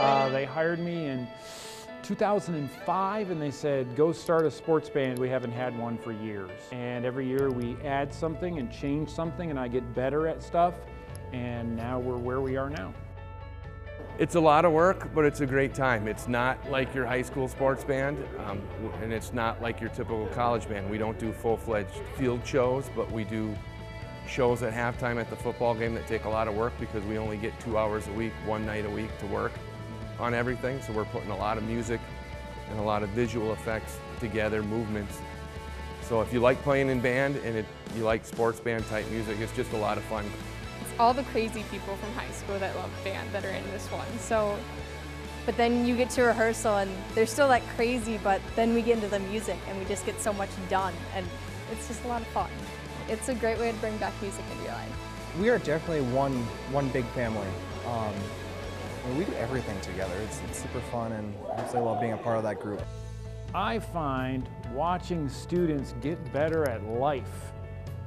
Uh, they hired me in 2005 and they said, go start a sports band. We haven't had one for years. And every year we add something and change something and I get better at stuff. And now we're where we are now. It's a lot of work, but it's a great time. It's not like your high school sports band, um, and it's not like your typical college band. We don't do full-fledged field shows, but we do shows at halftime at the football game that take a lot of work because we only get two hours a week, one night a week to work on everything. So we're putting a lot of music and a lot of visual effects together, movements. So if you like playing in band and it, you like sports band type music, it's just a lot of fun all the crazy people from high school that love band that are in this one. So, but then you get to rehearsal and they're still that crazy, but then we get into the music and we just get so much done and it's just a lot of fun. It's a great way to bring back music into your life. We are definitely one, one big family. Um, we do everything together. It's, it's super fun and I absolutely love being a part of that group. I find watching students get better at life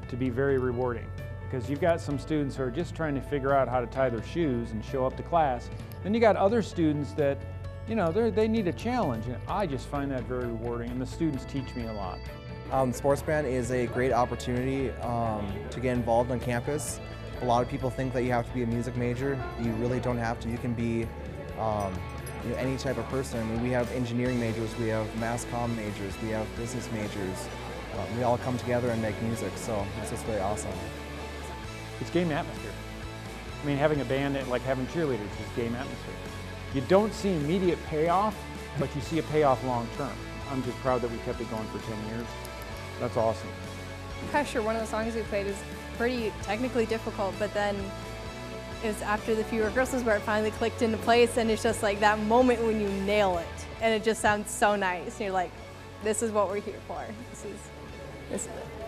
to be very rewarding because you've got some students who are just trying to figure out how to tie their shoes and show up to class. Then you got other students that, you know, they need a challenge. And I just find that very rewarding and the students teach me a lot. Um, sports band is a great opportunity um, to get involved on campus. A lot of people think that you have to be a music major. You really don't have to. You can be um, you know, any type of person. I mean, we have engineering majors, we have mass comm majors, we have business majors. Um, we all come together and make music, so it's just really awesome. It's game atmosphere. I mean, having a band, and like having cheerleaders, is game atmosphere. You don't see immediate payoff, but you see a payoff long term. I'm just proud that we kept it going for 10 years. That's awesome. Pressure, one of the songs we played, is pretty technically difficult, but then it was after the few rehearsals where it finally clicked into place, and it's just like that moment when you nail it, and it just sounds so nice. And you're like, this is what we're here for. This is, this is it.